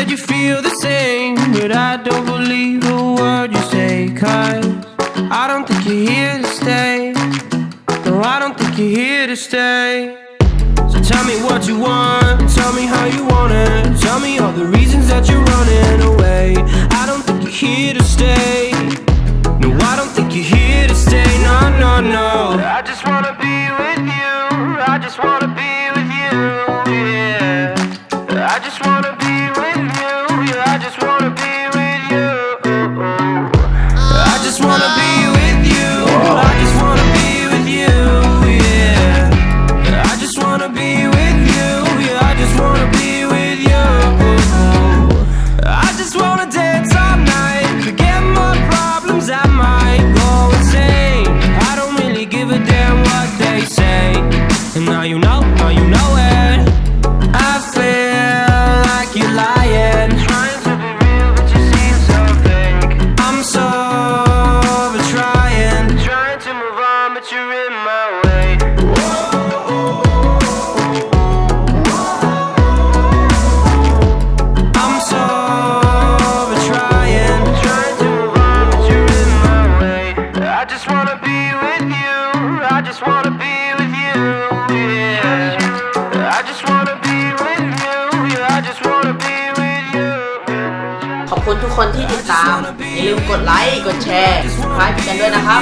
said you feel the same. But I don't believe a word you say. Cause I don't think you're here to stay. No, I don't think you're here to stay. So tell me what you want, tell me how you want it. Tell me all the reasons that you're running away. I don't think you're here to stay. No, I don't think you're here to stay. No, no, no. I just wanna be with you. I just wanna be with you. Yeah. I just wanna problems. I might ขอบคุณทุกคนที่ติดตาม อย่าลืมกดไลค์ กดแชร์ subscribe กันด้วยนะครับ